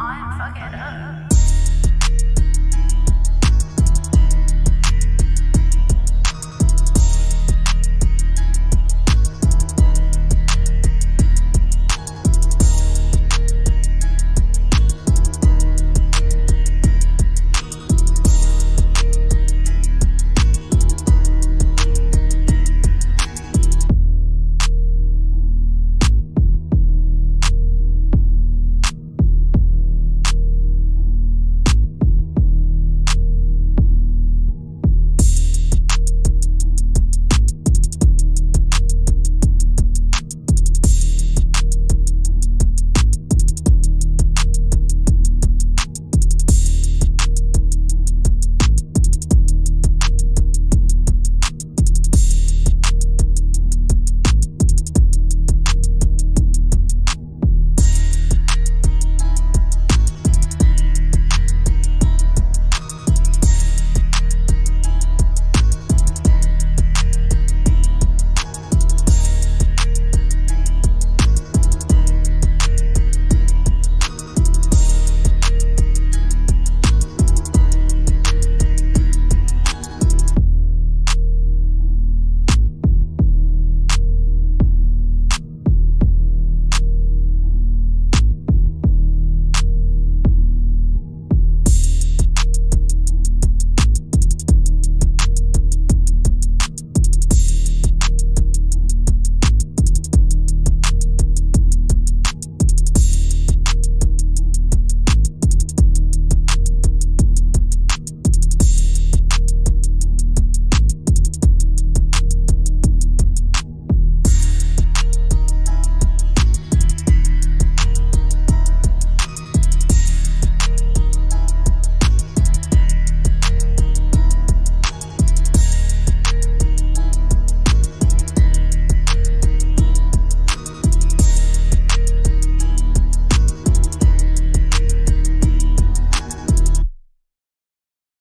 I'm fucking up.